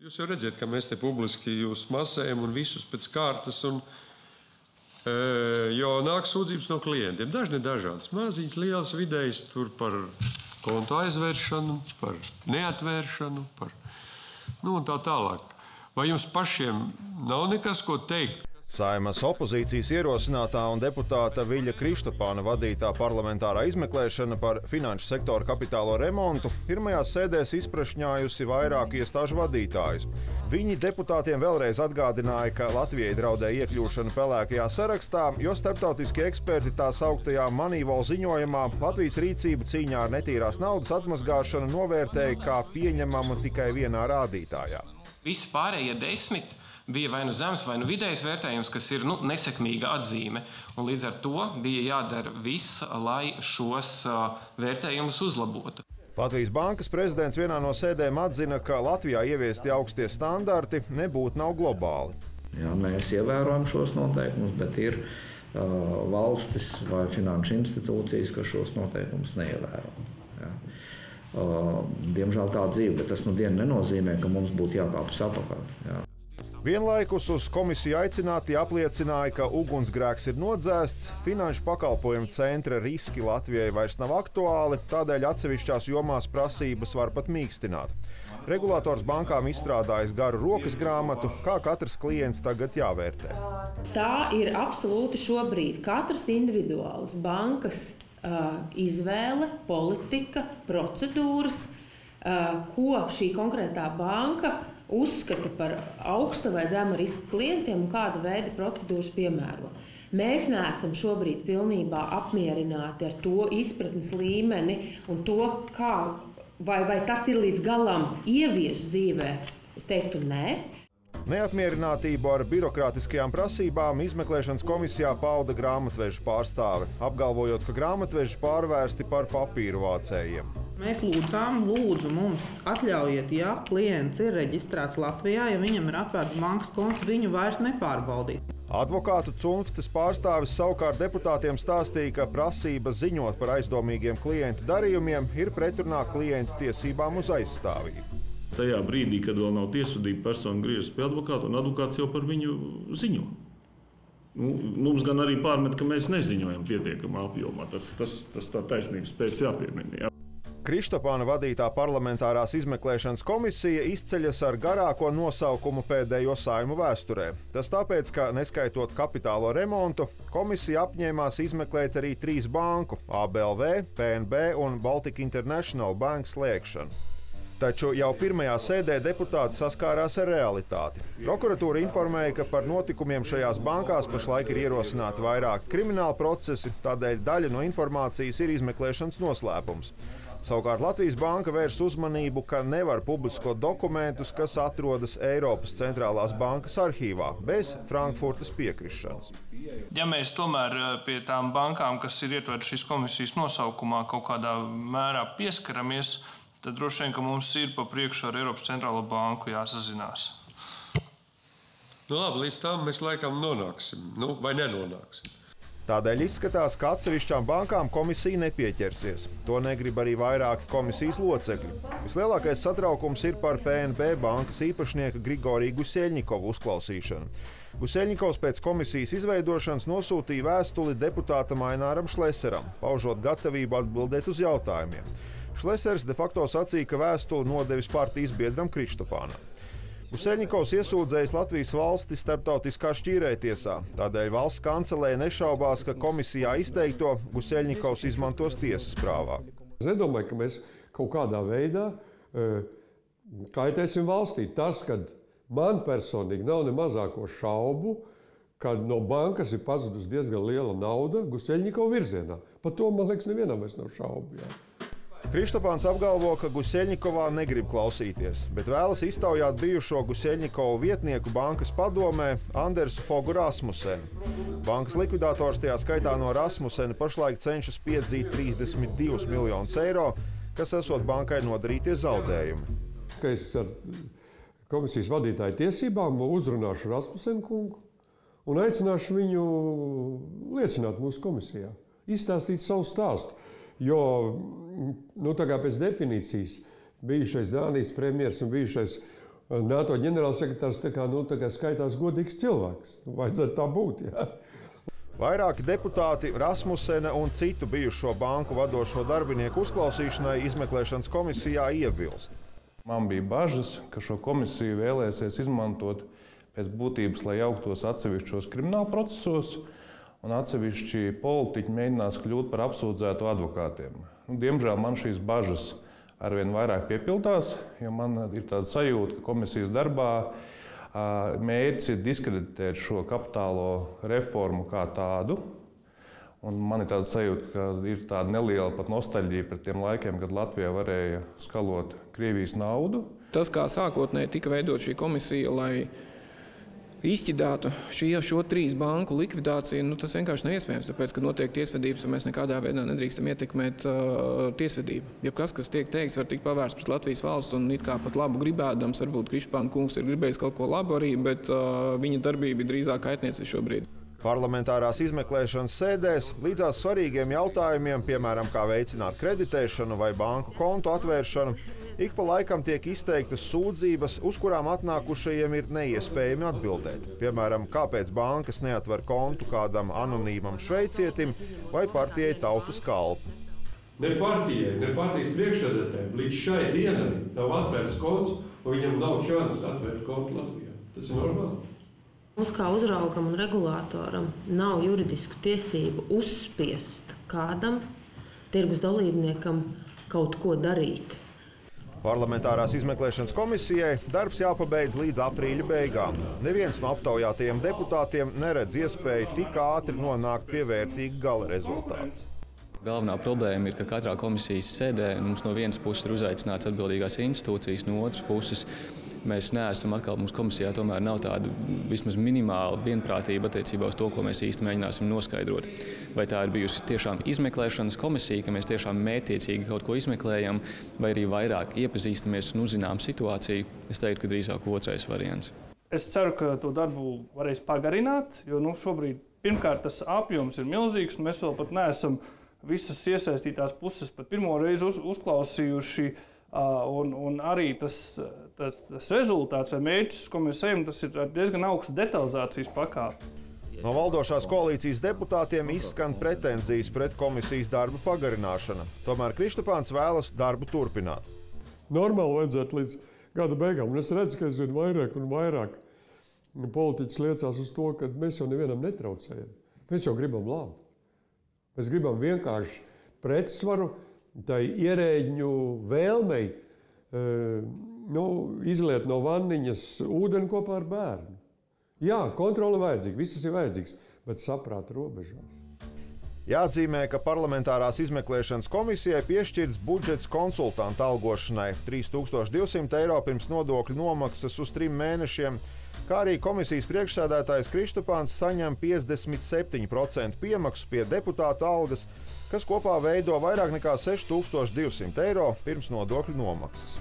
Jūs jau redzat, ka mēs te publiski jūs masējam un visus pēc kārtas. Un, e, jo nāk sūdzības no klientiem. Dažni ir dažādas, maziņas, lielas, vidējas, tur par kontu aizvēršanu, par neatvēršanu, par nu, tā tālāk. Vai jums pašiem nav nekas, ko teikt? Saimas opozīcijas ierosinātā un deputāta Viļa Kristopāna vadītā parlamentārā izmeklēšana par finanšu sektora kapitālo remontu pirmajās sēdēs izprašņājusi vairāku iestāžu vadītājus. Viņi deputātiem vēlreiz atgādināja, ka Latvijai draudēja iekļūšana pelēkajā sarakstā, jo starptautiskie eksperti tā sauktajā Manīvola ziņojumā Latvijas rīcību cīņā ar netīrās naudas atmazgāšanu novērtēja kā pieņemamu tikai vienā rādītājā. Visi pārējie desmit bija vai nu zems, vai nu vidējs vērtējums, kas ir nu, nesekmīga atzīme. Un līdz ar to bija jādara viss, lai šos vērtējumus uzlabotu. Latvijas Bankas prezidents vienā no sēdēm atzina, ka Latvijā ieviesti augstie standarti nebūtu nav globāli. Jā, mēs ievērojam šos noteikumus, bet ir uh, valstis vai finanšu institūcijas, kas šos noteikumus neievēro. Jā. Diemžēl tā dzīve, bet tas nu dienu nenozīmē, ka mums būtu jākāpjas apakā. Jā. Vienlaikus uz komisiju aicināti apliecināja, ka ugunsgrēks ir nodzēsts, finanšu pakalpojumu centra riski Latvijai vairs nav aktuāli, tādēļ atsevišķās jomās prasības var pat mīkstināt. Regulators bankām izstrādājis garu rokas grāmatu, kā katrs klients tagad jāvērtē. Tā ir absolūti šobrīd katrs individuāls bankas izvēle, politika, procedūras, ko šī konkrētā banka uzskata par augsta vai zema riska klientiem un kāda veida procedūras piemēro. Mēs neesam šobrīd pilnībā apmierināti ar to izpratnes līmeni un to, kā, vai, vai tas ir līdz galam ieviests dzīvē. Es teiktu, nē. Neapmierinātību ar birokrātiskajām prasībām izmeklēšanas komisijā pauda grāmatveža pārstāve, apgalvojot, ka grāmatveži pārvērsti par papīru vācējiem. Mēs lūdzām, lūdzu, mums atļaujiet, ja klients ir reģistrēts Latvijā, ja viņam ir atvērts bankas konts, viņu vairs nepārbaudīt. Advokātu Cunftes pārstāvis savukārt deputātiem stāstīja, ka prasība ziņot par aizdomīgiem klientu darījumiem ir pretrunā klientu tiesībām uz aizstāvību. Tajā brīdī, kad vēl nav tiesvedība, persona griežas pie advokāta un advokāts jau par viņu ziņo. Nu, mums gan arī pārmet, ka mēs neziņojam pietiekamā apjomā. Tas, tas, tas tā taisnības pēc jāpiemina. Jā. Kristopāna vadītā parlamentārās izmeklēšanas komisija izceļas ar garāko nosaukumu pēdējo saimu vēsturē. Tas tāpēc, ka, neskaitot kapitālo remontu, komisija apņēmās izmeklēt arī trīs banku - ABLV, PNB un Baltic International Bank slēgšanu. Taču jau pirmajā sēdē deputāti saskārās ar realitāti. Prokuratūra informēja, ka par notikumiem šajās bankās pašlaik ir ierosināti vairāki krimināli procesi, tādēļ daļa no informācijas ir izmeklēšanas noslēpums. Savukārt Latvijas Banka vērs uzmanību, ka nevar publiskot dokumentus, kas atrodas Eiropas centrālās bankas arhīvā bez Frankfurtas piekrišanas. Ja mēs tomēr eh, pie tām bankām, kas ir ietvertas šīs komisijas nosaukumā, kaut kādā mērā pieskaramies, tad droši vien mums ir pa priekšu ar Eiropas centrālo banku jāsazinās. Nu, labi, līdz tam mēs laikam nonāksim, nu, vai nenonāksim. Tādēļ izskatās, ka atsevišķām bankām komisija nepieķersies. To negrib arī vairāki komisijas locekļi. Vislielākais satraukums ir par PNB bankas īpašnieka Grigoriju Guseļņikovu uzklausīšanu. Guseļņikovs pēc komisijas izveidošanas nosūtīja vēstuli deputātam Aināram Šleseram, paužot gatavību atbildēt uz jautājumiem. Šlesers de facto sacīja, ka vēstuli nodevis partijas biedram Kristopānam. Useņikovs iesūdzējis Latvijas valsti starptautiskā šķīrētiesā. Tādēļ valsts kancelē nešaubās, ka komisijā izteikto Useņikovs izmantos tiesas prāvā. Es nedomāju, ka mēs kaut kādā veidā uh, kaitēsim valstī. Tas, ka man personīgi nav ne mazāko šaubu, ka no bankas ir pazudusi diezgan liela nauda Guseļņikova virzienā. Par to man liekas, nevienam vairs nav šaubu. Jā. Kristopāns apgalvo, ka Guseļņikovā negrib klausīties, bet vēlas iztaujāt bijušo Guseļņikovu vietnieku bankas padomē Andersu Fogu Rasmusenu. Bankas likvidators tajā skaitā no Rasmusena pašlaik cenšas piedzīt 32 miljonus eiro, kas esot bankai nodarītie zaudējumi. Es ar komisijas vadītāju tiesībām uzrunāšu Rasmusenu kungu un aicināšu viņu liecināt mūsu komisijā, izstāstīt savu stāstu. Jo nu, pēc definīcijas bijušais Dānijas premjerministrs un bijušais NATO ģenerālsekretārs tā kā, nu, kā skaitās godīgs cilvēks. Nu, vajadzētu tā būt. Jā. Vairāki deputāti Rasmusena un citu bijušo banku vadošo darbinieku uzklausīšanai izmeklēšanas komisijā iebilst. Man bija bažas, ka šo komisiju vēlēsies izmantot pēc būtības, lai jauktos atsevišķos krimināla procesos, un atsevišķi politiķi mēģinās kļūt par apsūdzētu advokātiem. Nu, diemžēl man šīs bažas arvien vairāk piepildās, jo man ir tāda sajūta, ka komisijas darbā mērķis ir diskreditēt šo kapitālo reformu kā tādu. Un man ir tāda sajūta, ka ir tāda neliela pat nostalģija par tiem laikiem, kad Latvija varēja skalot Krievijas naudu. Tas, kā sākotnēji tika veidot šī komisija, lai izķidātu šie, šo trīs banku likvidāciju, nu, tas vienkārši nav iespējams. Tāpēc, ka notiek tiesvedības, un mēs nekādā veidā nedrīkstam ietekmēt uh, tiesvedību. Ja kas, kas tiek teikts, var tikt pavērsts pret Latvijas valsts, un it kā pat labu gribēdams, varbūt Krišpāna kungs ir gribējis kaut ko labu arī, bet uh, viņa darbība ir drīzāk kaitniece šobrīd. Parlamentārās izmeklēšanas sēdēs līdzās svarīgiem jautājumiem, piemēram, kā veicināt kreditēšanu vai banku kontu atvēršanu, Ik pa laikam tiek izteiktas sūdzības, uz kurām atnākušajiem ir neiespējami atbildēt. Piemēram, kāpēc bankas neatver kontu kādam anonīmam šveicietim vai partijai tautas kalpu. Ne partijai, ne partijas priekšsēdētājiem līdz šai dienai nav atvērts konts, un viņam nav šansas atvērt kontu Latvijā. Tas ir normāli. Mums kā uzraugam un regulātoram nav juridisku tiesību uzspiest kādam tirgus dalībniekam kaut ko darīt. Parlamentārās izmeklēšanas komisijai darbs jāpabeidz līdz aprīļa beigām. Neviens no aptaujātajiem deputātiem neredz iespēju tik ātri nonākt pie vērtīga gala rezultāta. Galvenā problēma ir, ka katrā komisijas sēdē mums no vienas puses ir uzaicināts atbildīgās institūcijas, no otras puses mēs neesam atkal, mums komisijā tomēr nav tāda vismaz minimāla vienprātība attiecībā uz to, ko mēs īsti mēģināsim noskaidrot. Vai tā ir bijusi tiešām izmeklēšanas komisija, ka mēs tiešām mērķiecīgi kaut ko izmeklējam, vai arī vairāk iepazīstamies un uzzinām situāciju, es teiktu, ka drīzāk otrais variants. Es ceru, ka to darbu varēs pagarināt, jo nu, šobrīd pirmkārt tas apjoms ir milzīgs. Mēs vēl pat neesam visas iesaistītās puses pat pirmo reizi uz, uzklausījuši uh, Un, un arī tas, tas, tas rezultāts vai mērķis, ko mēs ejam, tas ir diezgan augsts detalizācijas pakāpe. No valdošās koalīcijas deputātiem izskan pretenzijas pret komisijas darbu pagarināšanu. Tomēr Kristapāns vēlas darbu turpināt. Normāli vajadzētu līdz gada beigām. Un es redzu, ka aizvien vairāk un vairāk politiķis liecās uz to, ka mēs jau nevienam netraucējam. Mēs jau gribam labu. Mēs gribam vienkārši pretsvaru tai ierēģņu vēlmei uh, nu, izliet no vanniņas ūdeni kopā ar bērnu. Jā, kontrole vajadzīga, viss ir vajadzīgs, bet saprāta robežās. Jāatzīmē, ka parlamentārās izmeklēšanas komisijai piešķirts budžets konsultanta algošanai - 3200 eiro pirms nodokļu nomaksas uz trim mēnešiem, kā arī komisijas priekšsēdētājs Kristupāns saņem 57% piemaksu pie deputāta algas kas kopā veido vairāk nekā 6200 eiro pirms nodokļu nomaksas.